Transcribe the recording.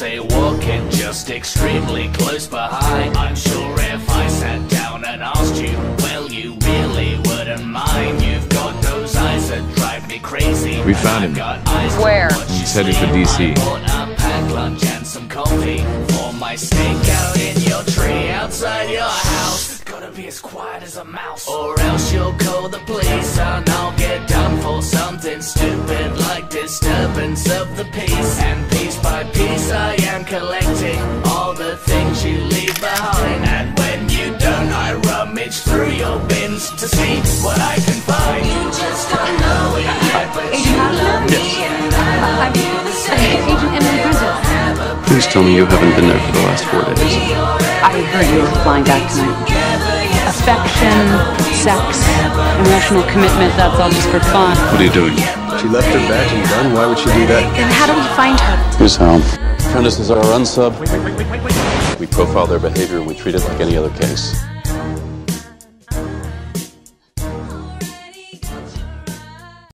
say walking just extremely close behind. I'm sure if I sat down and asked you, well, you really wouldn't mind. You've got those eyes that drive me crazy. We found him. Got eyes Where? watch you He's headed for. DC. I bought a packed lunch and some coffee for my stakeout in your tree outside your house. Gotta be as quiet as a mouse, or else you'll call the police and I'll get done for something stupid like disturbance of the peace. And am collecting all the things you leave behind. And when you don't, I rummage through your bins to see what I can find. You just don't know it yet, but you love me and I uh, love you the same. Agent Emily Prentiss. Please tell me you haven't been there for the last four days. I heard you were flying back tonight. Affection, sex, emotional commitment, that's all just for fun. What are you doing? She left her badge and gun. Why would she do that? Then how do we find her? Here's how. Apprentices are unsub. We profile their behavior and we treat it like any other case.